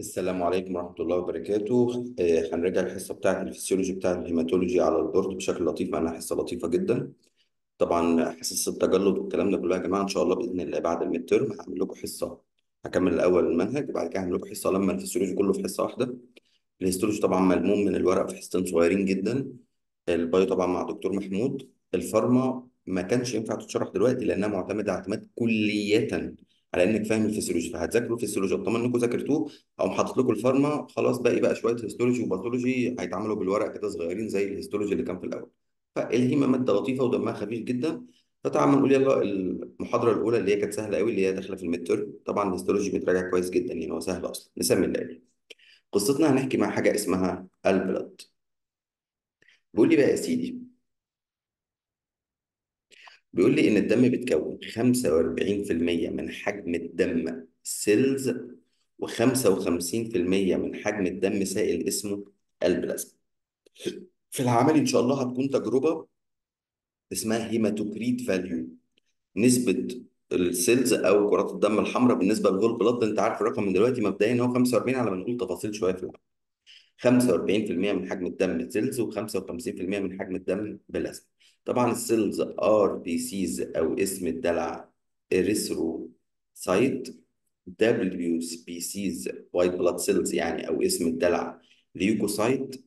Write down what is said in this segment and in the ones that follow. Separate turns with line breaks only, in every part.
السلام عليكم ورحمة الله وبركاته. آه، هنراجع الحصة بتاعة الفسيولوجي بتاعة ال hematology على ال board بشكل لطيف مع إنها حصة لطيفة جدا. طبعا حصص التجلط والكلام ده كله يا جماعة إن شاء الله بإذن الله بعد ال midterm هعمل لكم حصة. هكمل الأول المنهج وبعد كده هعمل لكم حصة لما الفسيولوجي كله في حصة واحدة. ال histology طبعا ملموم من الورق في حصتين صغيرين جدا. ال bio طبعا مع دكتور محمود. ال pharma ما كانش ينفع تتشرح دلوقتي لأنها معتمدة اعتماد كليا. على إنك فاهم الفسيولوجي فهتذاكروا الفسيولوجي. طالما إنكم ذاكرتوه أو حاطط لكم ال pharma خلاص باقي بقى شوية histology و pathology هيتعملوا بالورق كده صغيرين زي ال histology اللي كان في الأول. فال hema مادة لطيفة ودمها خفيف جدا. فتعال نقول يلا المحاضرة الأولى اللي هي كانت سهلة قوي اللي هي داخلة في ال midterm طبعا ال histology متراجع كويس جدا يعني هو سهل أصلا. نسمي الله قصتنا هنحكي مع حاجة اسمها ال blood بيقول لي بقى يا سيدي بيقول لي إن الدم بيتكون 45% من حجم الدم cells و55% من حجم الدم سائل اسمه البلازما في العمل إن شاء الله هتكون تجربة اسمها hematocrit value. نسبة ال cells أو كرات الدم الحمراء بالنسبة لل whole blood أنت عارف الرقم من دلوقتي مبدئيا هو 45 على ما نقول تفاصيل شوية في العمل. 45% من حجم الدم cells و55% من حجم الدم بلازما طبعا ال cells RBCs أو اسم الدلع erythrocyte WBCs white blood cells يعني أو اسم الدلع leukocyte.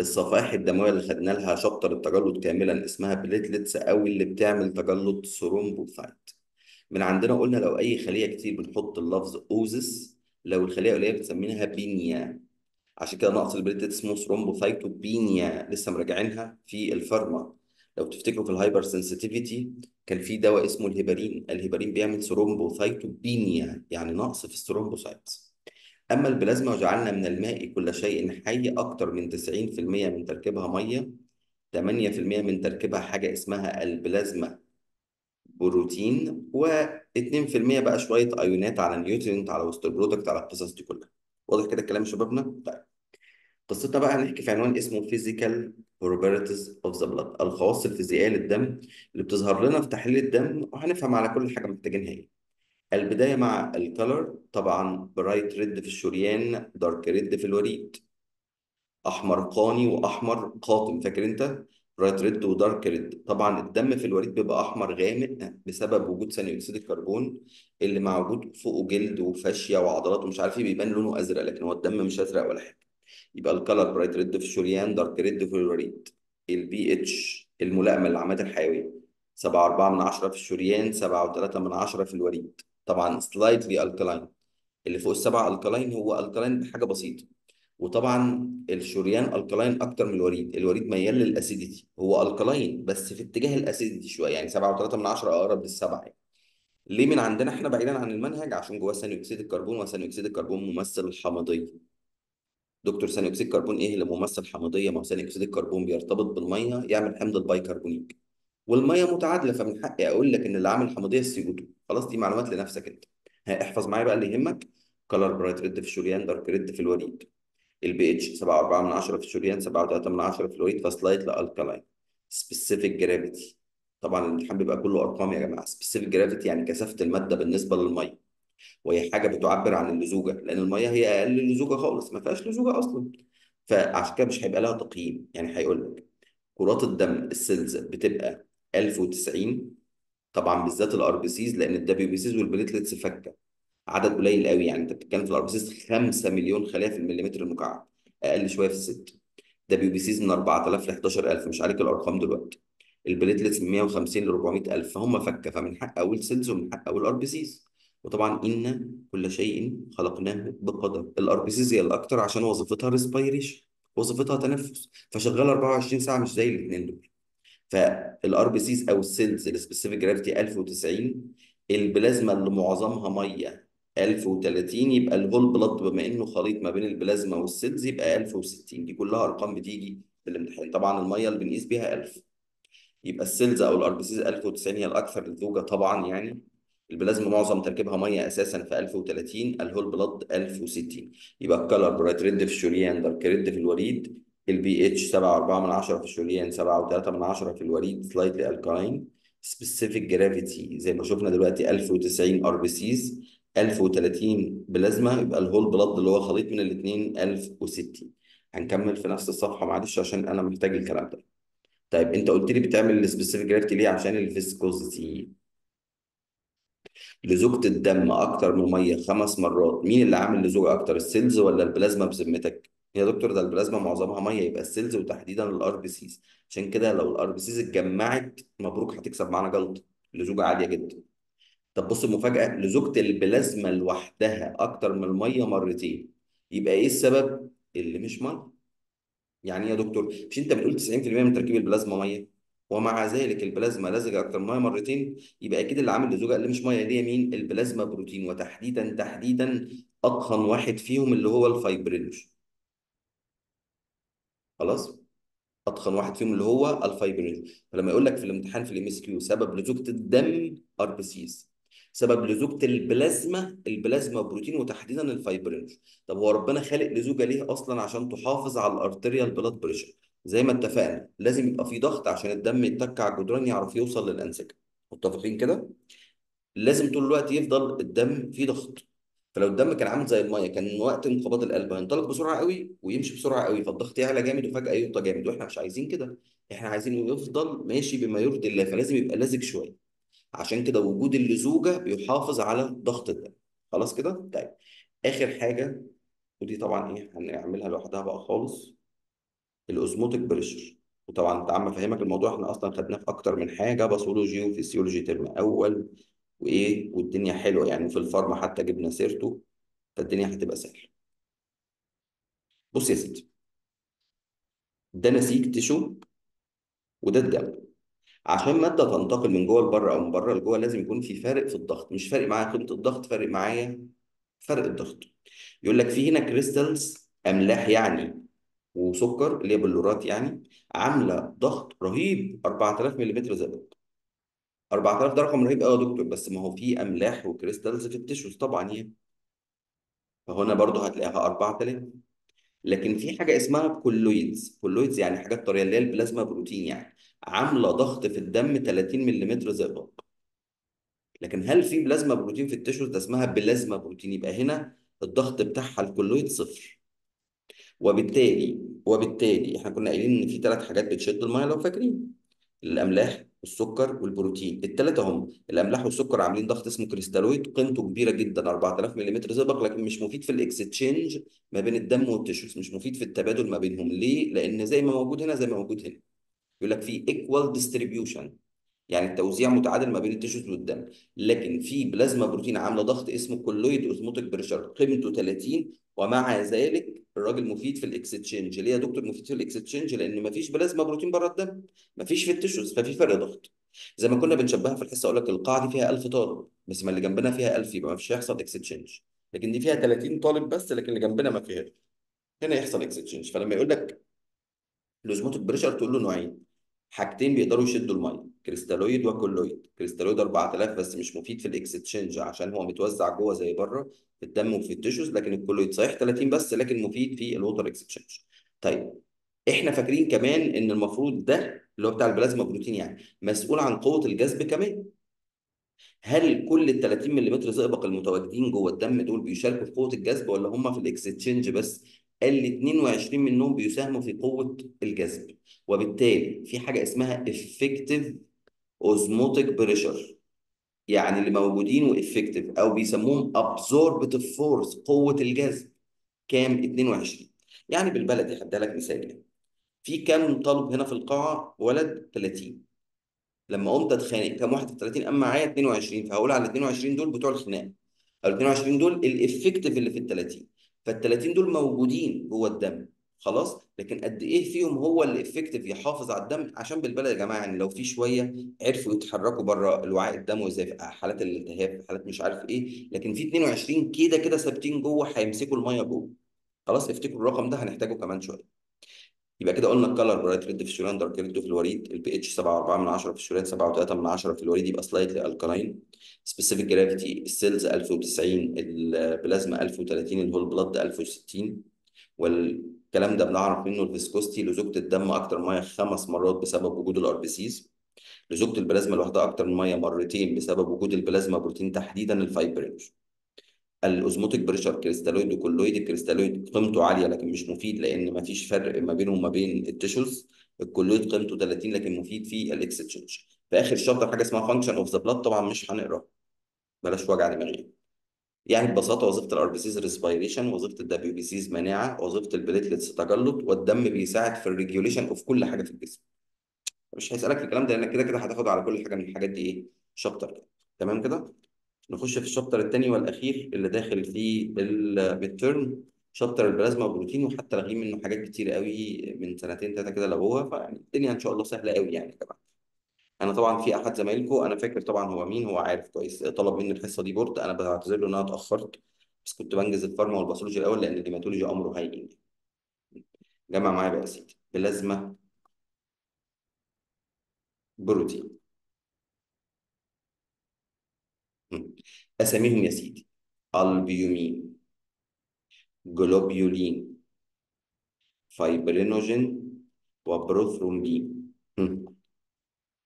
الصفائح الدموية اللي خدنا لها chapter التجلط كاملا اسمها platelets أو اللي بتعمل تجلط thrombocyte من عندنا قلنا لو أي خلية كتير بنحط اللفظ osis لو الخلية قليله بنسميها penia. عشان كده نقص ال platelet اسمه thrombocytopenia لسه مراجعينها في ال pharma لو تفتكروا في ال hypersensitivity كان في دواء اسمه الهيبارين. الهيبارين بيعمل thrombocytopenia يعني نقص في ال thrombocytes أما البلازما وجعلنا من الماء كل شيء حي أكتر من 90% من تركيبها مية 8% من تركيبها حاجة اسمها ال plasma protein و2% بقى شوية ايونات على nutrient على waste product على القصص دي كلها. واضح كده الكلام يا شبابنا؟ طيب. قصتنا بقى هنحكي في عنوان اسمه physical properties of the blood الخواص الفيزيائية للدم اللي بتظهر لنا في تحليل الدم وهنفهم على كل حاجة محتاجينها إيه. البداية مع ال color طبعا bright red في الشريان dark red في الوريد. أحمر قاني وأحمر قاتم فاكر أنت؟ bright red و dark red طبعا الدم في الوريد بيبقى أحمر غامق بسبب وجود ثاني أكسيد الكربون اللي مع وجود فوقه جلد و fascia وعضلات ومش عارف إيه بيبان لونه أزرق لكن هو الدم مش أزرق ولا حاجة. يبقى ال color bright red في الشريان dark red في الوريد البي اتش الملائمة للعمليات الحيوية. 7.4 من 10 في الشريان 7.3 من 10 في الوريد. طبعا slightly alkaline اللي فوق السبعة alkaline هو alkaline بحاجة بسيطة. وطبعا الشريان alkaline أكتر من الوريد. الوريد ميال لل acidity هو alkaline بس في اتجاه ال acidity شوية. يعني 7.3 من 10 أقرب للسبعة يعني. ليه من عندنا؟ إحنا بعيدا عن المنهج عشان جواه ثاني أكسيد الكربون وثاني أكسيد الكربون ممثل الحمضية. دكتور ثاني أكسيد الكربون إيه اللي ممثل حمضية ما هو ثاني أكسيد الكربون بيرتبط بالمية يعمل حمض البيكربونيك. والمية متعادلة فمن حقي أقول لك إن اللي عامل حمضية ال CO2 خلاص دي معلومات لنفسك أنت. احفظ معايا بقى اللي يهمك. color bright red في الشريان dark red في الوريد. البي اتش 7.4 من 10 في الشريان 7.3 من 10 في الوريد ف slightly alkaline specific gravity طبعا الامتحان بيبقى كله أرقام يا جماعة. specific gravity يعني كثافة المادة بالنسبة للمية. وهي حاجة بتعبر عن اللزوجة لأن الميه هي أقل لزوجة خالص ما فيهاش لزوجة أصلا. فعشان كده مش هيبقى لها تقييم. يعني هيقول لك كرات الدم ال cells بتبقى 1090 طبعا بالذات ال RBCs لأن ال WBCs وال platelets فكة. عدد قليل قوي يعني أنت بتتكلم في ال RBCs 5 مليون خلية في المليمتر المكعب أقل شوية في الست. WBCs من 4000 ل 11000 مش عليك الأرقام دلوقتي. ال platelets من 150 ل 400000 فهم فكة. فمن حق أقول cells ومن حق أقول RBCs وطبعا إن كل شيء خلقناه بقدر. ال RBCs هي الأكتر عشان وظيفتها respiration وظيفتها تنفس. فشغاله 24 ساعة مش زي الاثنين دول. فال RBCs أو ال cells ال specific gravity 1090 البلازما اللي معظمها مية 1030 يبقى ال whole blood بما إنه خليط ما بين البلازما وال cells يبقى 1060 دي كلها أرقام بتيجي في الامتحان. طبعا المية اللي بنقيس بيها 1000 يبقى ال cells أو ال RBCs 1090 هي الأكثر لزوجه طبعا يعني. البلازما معظم تركيبها مية أساسا في 1030 ال whole blood 1060 يبقى ال color bright red في الشريان dark red في الوريد البي اتش 7.4 من 10 في الشريان 7.3 من 10 في الوريد slightly alkaline specific gravity زي ما شفنا دلوقتي 1090 RBCs 1030 بلازما يبقى ال whole blood اللي هو خليط من الاثنين 1060 هنكمل في نفس الصفحة معلش عشان أنا محتاج الكلام ده. طيب أنت قلت لي بتعمل ال specific gravity ليه؟ عشان ال viscosity لزوجة الدم أكتر من الميه خمس مرات. مين اللي عامل لزوجة أكتر ال cells ولا البلازما بذمتك؟ يا دكتور ده البلازما معظمها مية يبقى ال cells وتحديدا ال RBCs عشان كده لو ال RBCs اتجمعت مبروك هتكسب معانا جلطة. لزوجة عالية جدا. طب بص المفاجأة لزوجة البلازما لوحدها أكتر من المية مرتين يبقى إيه السبب؟ اللي مش مية. يعني إيه يا دكتور؟ مش أنت بتقول 90% من تركيب البلازما مية؟ ومع ذلك البلازما لزجة أكتر من مية مرتين يبقى أكيد اللي عامل لزوجة اللي مش مية دي مين؟ ال plasma protein وتحديدا تحديدا أضخم واحد فيهم اللي هو ال fibrinogen خلاص؟ اتخن واحد فيهم اللي هو ال fibrinogen فلما يقول لك في الامتحان في ال MCQ سبب لزوجة الدم RB سبب لزوجة البلازما ال plasma protein وتحديدا ال fibrinogen طب هو ربنا خالق لزوجة ليه أصلا؟ عشان تحافظ على ال arterial blood pressure زي ما اتفقنا لازم يبقى في ضغط عشان الدم يتك على الجدران يعرف يوصل للأنسجة. متفقين كده؟ لازم طول الوقت يفضل الدم فيه ضغط. فلو الدم كان عامل زي المية كان وقت انقباض القلب هينطلق بسرعة قوي ويمشي بسرعة قوي فالضغط يعلى جامد وفجأة يوطى جامد وإحنا مش عايزين كده. إحنا عايزينه يفضل ماشي بما يرضي الله فلازم يبقى لازق شوية. عشان كده وجود اللزوجة بيحافظ على ضغط الدم. خلاص كده؟ طيب. آخر حاجة ودي طبعا إيه؟ هنعملها لوحدها بقى خالص. ال osmotic pressure وطبعا أنت عم أفهمك الموضوع إحنا أصلا خدناه في أكتر من حاجة pathology و physiology ترم أول وإيه والدنيا حلوة يعني في ال pharma حتى جبنا سيرته فالدنيا هتبقى سهلة. بص يا سيدي ده نسيج tissue وده الدم. عشان مادة تنتقل من جوه لبرة أو من بره لجوه لازم يكون في فارق في الضغط. مش فارق معايا قيمه الضغط فارق معايا فرق الضغط. يقول لك في هنا crystals أملاح يعني وسكر اللي هي بلورات يعني عاملة ضغط رهيب 4000 ملم زئبق 4000 ده رقم رهيب قوي يا دكتور بس ما هو في أملاح و crystals في ال tissues طبعا يعني. فهنا برضو هتلاقيها 4000 لكن في حاجة اسمها colloids. colloids يعني حاجات طرية اللي هي ال plasma protein يعني. عاملة ضغط في الدم 30 ملم زئبق لكن هل في plasma protein في ال tissues ده اسمها plasma protein. يبقى هنا الضغط بتاعها ال colloid صفر. وبالتالي وبالتالي إحنا كنا قايلين إن في ثلاث حاجات بتشد المية لو فاكرين. الأملاح والسكر والبروتين. الثلاثه هم. الأملاح والسكر عاملين ضغط اسمه crystalloid قيمته كبيرة جدا 4000 ملم زئبق لكن مش مفيد في الاكستشينج ما بين الدم وال tissues. مش مفيد في التبادل ما بينهم. ليه؟ لأن زي ما موجود هنا زي ما موجود هنا. يقول لك في equal distribution يعني التوزيع متعادل ما بين ال tissues والدم. لكن في plasma protein عاملة ضغط اسمه colloid osmotic pressure قيمته 30 ومع ذلك الراجل مفيد في الاكستشينج ليه يا دكتور مفيد في الاكستشينج لأن مفيش plasma protein بره الدم مفيش في ال tissues ففي فرق ضغط. زي ما كنا بنشبهها في الحصة أقول لك القاعة دي فيها 1000 طالب بس ما اللي جنبنا فيها 1000 يبقى مفيش هيحصل اكستشينج لكن دي فيها 30 طالب بس لكن اللي جنبنا ما فيهاش. هنا يحصل اكستشينج فلما يقول لك ال osmotic pressure تقول له نوعين حاجتين بيقدروا يشدوا المية. crystalloid و colloid. crystalloid 4000 بس مش مفيد في الاكستشينج عشان هو متوزع جوه زي بره في الدم وفي ال tissues لكن ال colloid صحيح 30 بس لكن مفيد في ال water exchange طيب إحنا فاكرين كمان إن المفروض ده اللي هو بتاع ال plasma protein يعني مسؤول عن قوة الجذب كمان. هل كل ال 30 ملم زئبق المتواجدين جوه الدم دول بيشاركوا في قوة الجذب ولا هم في الاكستشينج بس؟ قال لي 22 منهم بيساهموا في قوة الجذب. وبالتالي في حاجة اسمها effective osmotic pressure. يعني اللي موجودين وافكتيف أو بيسموهم absorptive force قوة الجذب كام؟ 22 يعني بالبلدي هديها لك مثال يعني في كام طالب هنا في القاعة؟ ولد 30 لما قمت أتخانق كام واحد في 30 قام معايا 22 فهقول على ال 22 دول بتوع الخناق. ال 22 دول ال effective اللي في ال 30 فال 30 دول موجودين جوه الدم. خلاص؟ لكن قد إيه فيهم هو اللي effective يحافظ على الدم عشان بالبلد يا جماعة؟ يعني لو في شوية عرفوا يتحركوا بره الوعاء الدموي زي في حالات الالتهاب حالات مش عارف إيه لكن في 22 كده كده ثابتين جوه هيمسكوا المية جوه. خلاص؟ افتكروا الرقم ده هنحتاجه كمان شوية. يبقى كده قلنا ال color bright red في الشوران dark red في الوريد. البي اتش 7.4 من 10 في الشوران 7.3 من 10 في الوريد يبقى slightly alkaline specific gravity ال cells 1090 البلازما 1030 ال whole blood 1060 والكلام ده بنعرف منه ال viscosity لزوجة الدم أكتر مية خمس مرات بسبب وجود ال RBCs لزوجة البلازما لوحدها أكتر من مية مرتين بسبب وجود ال plasma protein تحديدا ال fibrinogen ال osmotic pressure crystalloid و colloid ال crystalloid قيمته عالية لكن مش مفيد لأن مفيش فرق ما بينه وما بين ال tissues. ال colloid قيمته 30 لكن مفيد في الاكستشينج في آخر chapter حاجة اسمها function of the blood طبعا مش هنقرأ. بلاش وجع دماغ يعني ببساطة وظيفة ال RBCs respiration وظيفة ال WBCs مناعة وظيفة ال platelets تجلط والدم بيساعد في ال regulation of كل حاجة في الجسم. مش هيسألك في الكلام ده لأنك كده كده هتاخد على كل حاجة من الحاجات دي إيه؟ chapter. تمام كده؟ نخش في ال chapter الثاني والأخير اللي داخل فيه ال midterm chapter ال plasma protein وحتى لاغيين منه حاجات كتير قوي من سنتين ثلاثة كده لغوها فيعني الدنيا إن شاء الله سهلة قوي يعني جماعة. أنا طبعا في أحد زمايلكم أنا فاكر طبعا هو مين هو عارف كويس طلب مني الحصة دي board أنا بعتذر له إن أنا اتأخرت بس كنت بنجز ال pharma وال pathology الأول لأن ال hematology أمره هين جمع معايا بقى يا سيدي. plasma protein. أساميهم يا سيدي. albumin globulin fibrinogen و prothrombin.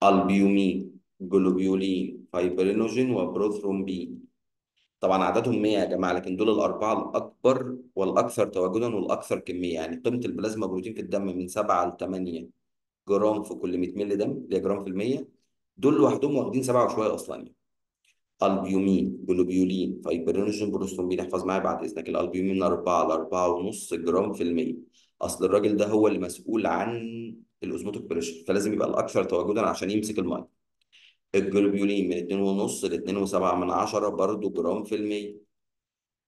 albumin globulin fibrinogen و prothrombin طبعا عددهم 100 يا جماعة لكن دول الأربعة الأكبر والأكثر تواجدا والأكثر كمية. يعني قيمة ال plasma protein في الدم من 7 ل 8 جرام في كل 100 مللي دم اللي هي جرام في المية. دول لوحدهم واخدين 7 وشوية أصلا يعني. albumin globulin fibrinogen prothrombin احفظ معايا بعد إذنك. الالبيومين من 4 ل 4.5 جرام في المية. أصل الراجل ده هو اللي مسؤول عن ال osmotic pressure فلازم يبقى الأكثر تواجدا عشان يمسك الميه الجلوبيولين من 2.5 ل 2.7 من 10 برضه جرام في المية.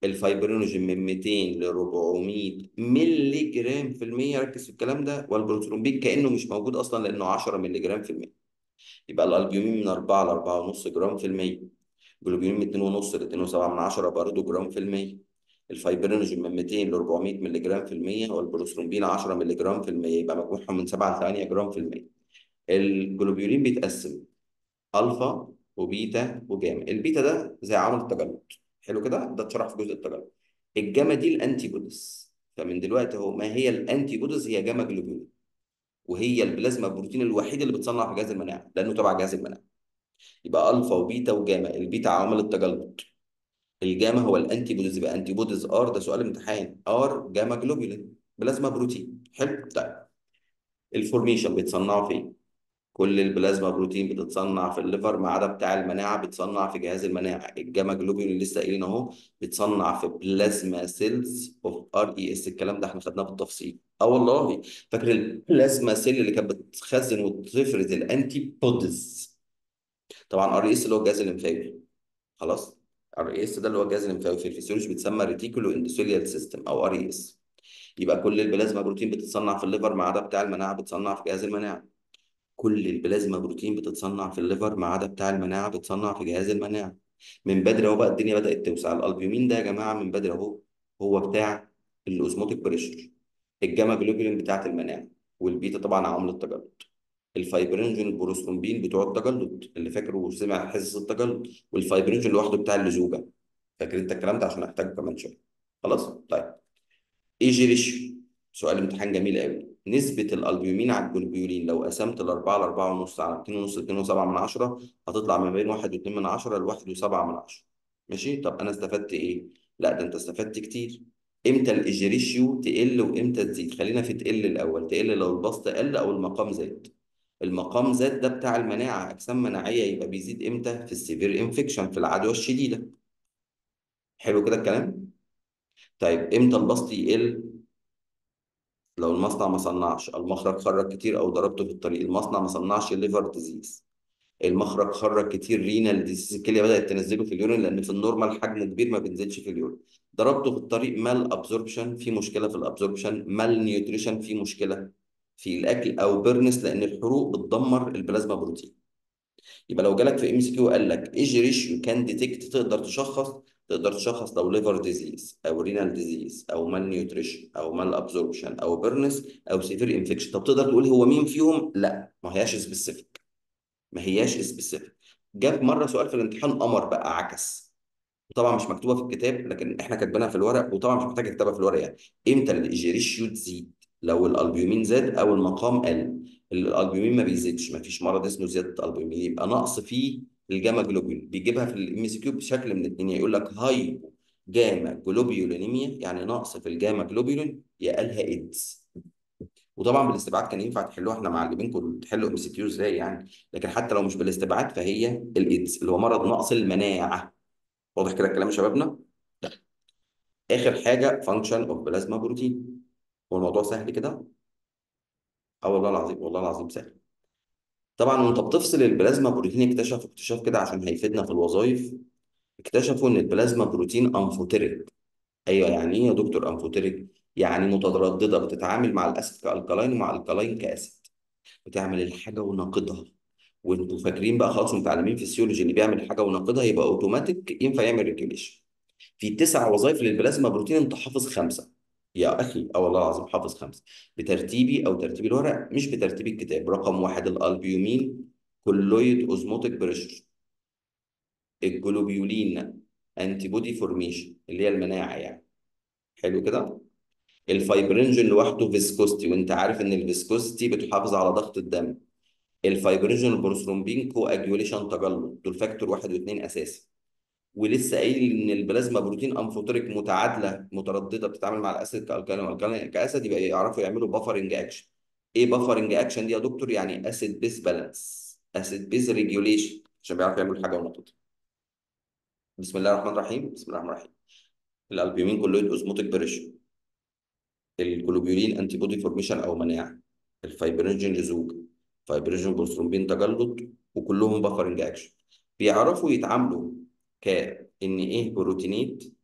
ال fibrinogen من 200 ل 400 مللي جرام في المية. ركز في الكلام ده. والبروترومبين كأنه مش موجود أصلا لأنه 10 مللي جرام في المية. يبقى الألبيومين من 4 ل 4.5 جرام في المية. جلوبيولين من 2.5 ل 2.7 من 10 برضه جرام في المية. ال fibrinogen من 200 ل 400 مللي جرام في المية والبروترومبين 10 مللي جرام في المية يبقى مجموعهم من 7 ل 8 جرام في المية. الجلوبيولين بيتقسم alpha و beta و gamma. ال beta ده زي عامل التجلط حلو كده؟ ده اتشرح في جزء التجلط الجاما دي ال antibodies فمن دلوقتي أهو ما هي ال antibodies هي gamma globulin وهي ال plasma ال protein الوحيد اللي بتصنع في جهاز المناعة لأنه تبع جهاز المناعة. يبقى alpha و beta و gamma. ال beta عوامل التجلط الجاما هو ال antibodies يبقى antibodies ار ده سؤال امتحان. ار gamma globulin plasma protein. حلو؟ طيب. ال formation بيتصنعوا فين كل ال plasma protein بتتصنع في ال liver ما عدا بتاع المناعة بتصنع في جهاز المناعة. ال gamma globulin اللي لسه قايلين أهو بتصنع في plasma cells of RES الكلام ده إحنا خدناه بالتفصيل. آه والله. فاكر ال plasma cell اللي كانت بتخزن وتفرز ال antibodies طبعا RES اللي هو الجهاز الليمفاوي خلاص؟ RES ده اللي هو الجهاز الليمفاوي في الفسيولوجي بيتسمى reticuloendothelial system أو RES يبقى كل ال plasma protein بتتصنع في ال liver ما عدا بتاع المناعة بتصنع في جهاز المناعة. كل ال plasma protein بتتصنع في ال liver ما عدا بتاع المناعة بتصنع في جهاز المناعة. من بدري أهو بقى الدنيا بدأت توسع. الالبيومين ده يا جماعة من بدري أهو هو بتاع ال osmotic pressure ال gamma globulin بتاعة المناعة والبيتا طبعا عوامل التجلط. ال fibrinogen ال prothrombin بتوع التجلط اللي فاكره وسمع حصص التجلط وال fibrinogen لوحده بتاع اللزوجة. فاكر انت الكلام ده؟ عشان احتاجه كمان شوية. خلاص؟ طيب. اي جي ريشيو سؤال امتحان جميل قوي. نسبة الألبيومين على الجلوبيولين لو قسمت الأربعة لأربعة ونص على اتنين ونص اتنين وسبعة من عشرة هتطلع ما بين واحد واتنين من عشرة لواحد وسبعة من عشرة. ماشي؟ طب أنا استفدت إيه؟ لا ده أنت استفدت كتير. إمتى الإيجي ريشيو تقل وإمتى تزيد؟ خلينا في تقل الأول. تقل لو البسط قل أو المقام زاد. المقام زاد ده بتاع المناعة أجسام مناعية يبقى بيزيد إمتى؟ في ال severe infection في العدوى الشديدة. حلو كده الكلام؟ طيب إمتى البسط يقل؟ لو المصنع ما صنعش. المخرج خرج كتير أو ضربته في الطريق. المصنع ما صنعش ال liver disease المخرج خرج كتير. renal disease الكلية بدأت تنزله في ال urine لأن في ال normal حجمه كبير ما بينزلش في ال urine ضربته في الطريق malabsorption في مشكلة في ال absorption malnutrition في مشكلة. في الأكل أو burns لأن الحروق بتدمر ال plasma protein. يبقى لو جالك في MCQ قال لك A/G ratio can detect تقدر تشخص تقدر تشخص لو liver disease أو renal disease أو malnutrition أو malabsorption أو burns أو severe infection طب تقدر تقول هو مين فيهم؟ لا ما هياش specific ما هياش specific جاب مرة سؤال في الامتحان قمر بقى عكس. طبعا مش مكتوبة في الكتاب لكن إحنا كاتبينها في الورق وطبعا مش محتاج اكتبها في الورق يعني. إمتى الإيجيريشيو تزيد؟ لو الألبيومين زاد أو المقام قل الألبيومين ما بيزيدش ما فيش مرض اسمه زيادة الألبيومين يبقى نقص فيه ال gamma globulin بيجيبها في ال MCQ بشكل من الاثنين يقول لك hypogammaglobulinemia يعني نقص في ال gamma globulin يا قالها إيدز. وطبعا بالاستبعاد كان ينفع تحلوها إحنا معلمينكم تحلوا MCQ إزاي يعني؟ لكن حتى لو مش بالاستبعاد فهي الإيدز اللي هو مرض نقص المناعة. واضح كده الكلام يا شبابنا؟ آخر حاجة function of plasma protein هو الموضوع سهل كده؟ آه والله العظيم والله العظيم سهل. طبعا وانت بتفصل ال plasma protein اكتشفوا اكتشاف كده عشان هيفيدنا في الوظائف. اكتشفوا إن ال plasma protein amphoteric أيوه يعني إيه يا دكتور amphoteric يعني مترددة بتتعامل مع ال acid ك alkaline ومع ال alkaline ك acid. بتعمل الحاجة وناقضها. وأنتوا فاكرين بقى خلاص متعلمين فيسيولوجي اللي بيعمل حاجة وناقضها يبقى اوتوماتيك ينفع يعمل regulation في تسع وظائف لل plasma protein أنت حافظ خمسة. يا أخي آه والله العظيم حافظ خمسه بترتيبي أو ترتيب الورق مش بترتيب الكتاب رقم واحد ال albumin colloid osmotic pressure. ال globulin antibody formation اللي هي المناعة يعني. حلو كده؟ ال fibrinogen لوحده viscosity وأنت عارف إن ال viscosity بتحافظ على ضغط الدم. ال fibrinogen وال prothrombin coagulation تجلط دول factor واحد واثنين أساسي. ولسه قايل إن ال plasma protein amphoteric متعادلة مترددة بتتعامل مع الأسيد كالكالين والكالين كاسيد يبقى يعرفوا يعملوا buffering action إيه buffering action دي يا دكتور؟ يعني acid base balance acid base regulation عشان بيعرفوا يعملوا حاجة ونقضها. بسم الله الرحمن الرحيم بسم الله الرحمن الرحيم. ال albumin colloid osmotic pressure ال globulin antibody formation أو مناعة ال fibrinogen لزوجة fibrinogen prothrombin تجلط وكلهم buffering action بيعرفوا يتعاملوا كإن إيه proteinate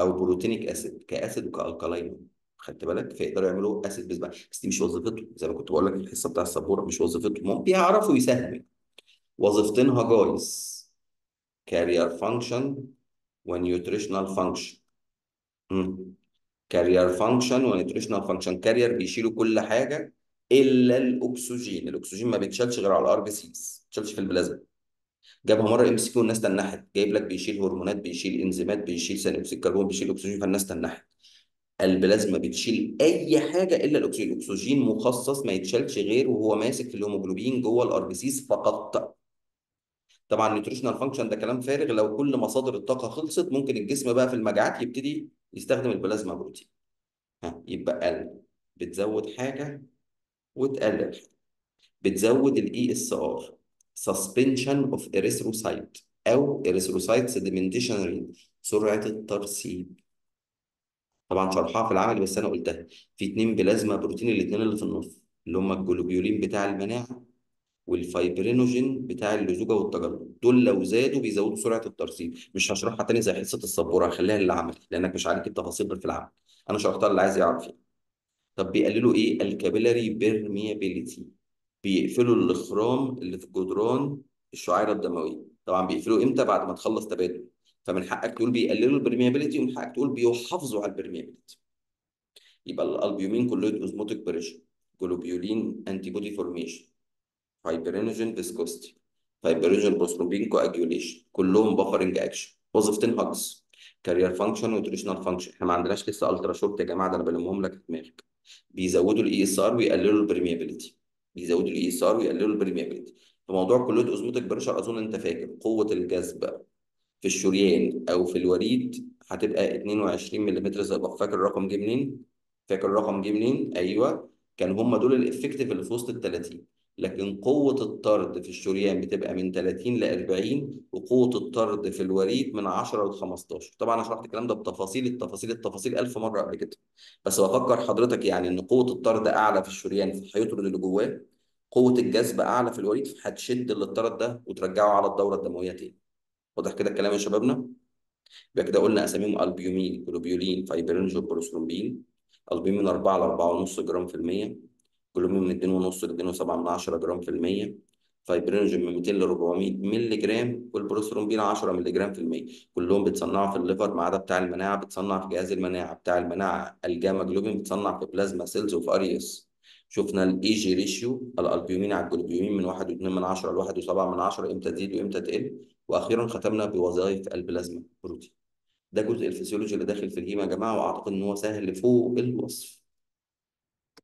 أو proteinic acid ك acid وك alkaline خدت بالك؟ فيقدروا يعملوا acid base بس دي مش وظيفتهم زي ما كنت بقول لك الحصة بتاع السبورة مش وظيفتهم هم بيعرفوا يساهموا وظيفتين هجايز carrier function و nutritional function carrier function و nutritional function carrier بيشيلوا كل حاجة إلا الأكسجين. الأكسجين ما بيتشالش غير على ال RBCs ما بيتشالش في البلازما. جابها مرة MCQ والناس تنحت. جايب لك بيشيل هرمونات بيشيل إنزيمات بيشيل ثاني أكسيد الكربون بيشيل أكسجين فالناس تنحت. البلازما بتشيل أي حاجة إلا الاكسجين الأكسجين مخصص ما يتشالش غير وهو ماسك في الهيموجلوبين جوه ال RBCs فقط. طبعا ال nutritional function ده كلام فارغ. لو كل مصادر الطاقة خلصت ممكن الجسم بقى في المجاعات يبتدي يستخدم ال plasma protein. ها يبقى قل. بتزود حاجة وتقلل. بتزود ال ESR suspension of erythrocyte أو erythrocyte sedimentation rate سرعة الترسيب. طبعا شرحها في العمل بس أنا قلتها. في اتنين plasma protein الاتنين اللي في النص اللي هم الجلوبيولين بتاع المناعة وال fibrinogen بتاع اللزوجة والتجلط دول لو زادوا بيزودوا سرعة الترسيب. مش هشرحها تاني زي حصة السبورة هخليها للعمل لأنك مش عارف التفاصيل في العمل أنا شرحتها اللي عايز يعرف يعني. طب بيقللوا إيه؟ ال capillary permeability بيقفلوا الإخرام اللي في جدران الشعيره الدمويه طبعا بيقفلوا إمتى؟ بعد ما تخلص تبادل. فمن حقك تقول بيقللوا ال permeability ومن حقك تقول بيحافظوا على ال permeability. يبقى ال albumin colloid osmotic pressure globulin antibody formation fibrinogen viscosity fibrinogen prothrombin coagulation كلهم buffering action وظيفتين هاجز carrier function و nutritional function إحنا ما عندناش لسه ultra short يا جماعة ده أنا بلمهم لك دماغك. بيزودوا ال ESR ويقللوا ال permeability. بيزودوا ال ESR ويقللوا ال permeability في موضوع colloid osmotic pressure أظن أنت فاكر قوة الجذب في الشريان أو في الوريد هتبقى 22 ملم زئبق فاكر الرقم جه منين؟ فاكر الرقم جه منين؟ أيوه كان هم دول الافكتيف اللي في وسط ال 30 لكن قوة الطرد في الشريان بتبقى من 30 ل 40 وقوة الطرد في الوريد من 10 ل 15 طبعا أنا شرحت الكلام ده بتفاصيل التفاصيل التفاصيل 1000 مرة قبل كده. بس بفكر حضرتك يعني إن قوة الطرد أعلى في الشريان فهيطرد اللي جواه قوة الجذب أعلى في الوريد فهتشد اللي اتطرد ده وترجعه على الدورة الدموية تاني. واضح كده الكلام يا شبابنا؟ يبقى كده قلنا أساميهم albumin globulin fibrinogen prothrombin albumin 4 ل 4.5 جرام في المية. جلومين من 2.5 ل 2.7 جرام في المية. fibrinogen من 200 ل 400 مللي جرام والبروثرومبين 10 مللي جرام في المية. كلهم بيتصنعوا في ال liver ما عدا بتاع المناعة بتصنع في جهاز المناعة. بتاع المناعة ال gamma globulin بتصنع في plasma cells of اريوس شفنا ال A/G ratio ال albumin على الجلوبيومين من 1.2 من 10 ل 1.7 من 10 إمتى تزيد وإمتى تقل. وأخيرا ختمنا بوظائف البلازما بروتين. ده جزء الفسيولوجي اللي داخل في الهيما يا جماعة وأعتقد إن هو سهل فوق الوصف.